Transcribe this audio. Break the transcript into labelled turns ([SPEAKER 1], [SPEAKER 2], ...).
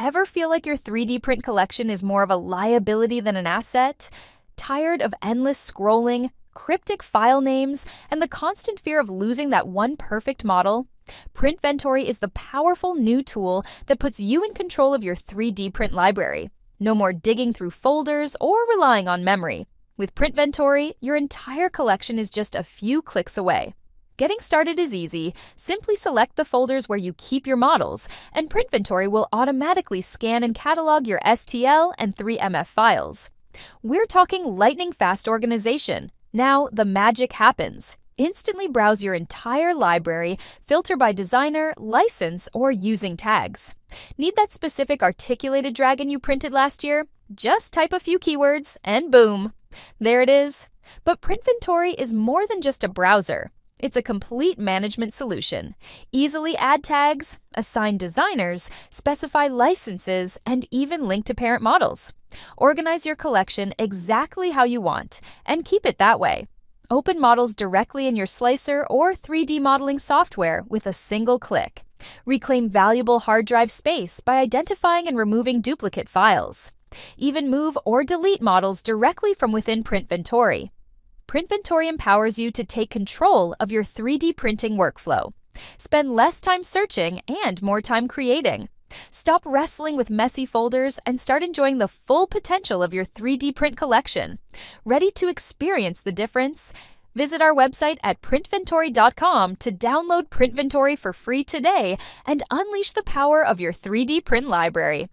[SPEAKER 1] Ever feel like your 3D print collection is more of a liability than an asset? Tired of endless scrolling, cryptic file names, and the constant fear of losing that one perfect model? Printventory is the powerful new tool that puts you in control of your 3D print library. No more digging through folders or relying on memory. With Printventory, your entire collection is just a few clicks away. Getting started is easy. Simply select the folders where you keep your models, and Printventory will automatically scan and catalog your STL and 3MF files. We're talking lightning fast organization. Now, the magic happens. Instantly browse your entire library, filter by designer, license, or using tags. Need that specific articulated dragon you printed last year? Just type a few keywords, and boom! There it is. But Printventory is more than just a browser. It's a complete management solution. Easily add tags, assign designers, specify licenses, and even link to parent models. Organize your collection exactly how you want and keep it that way. Open models directly in your slicer or 3D modeling software with a single click. Reclaim valuable hard drive space by identifying and removing duplicate files. Even move or delete models directly from within Printventory. Printventory empowers you to take control of your 3D printing workflow. Spend less time searching and more time creating. Stop wrestling with messy folders and start enjoying the full potential of your 3D print collection. Ready to experience the difference? Visit our website at printventory.com to download Printventory for free today and unleash the power of your 3D print library.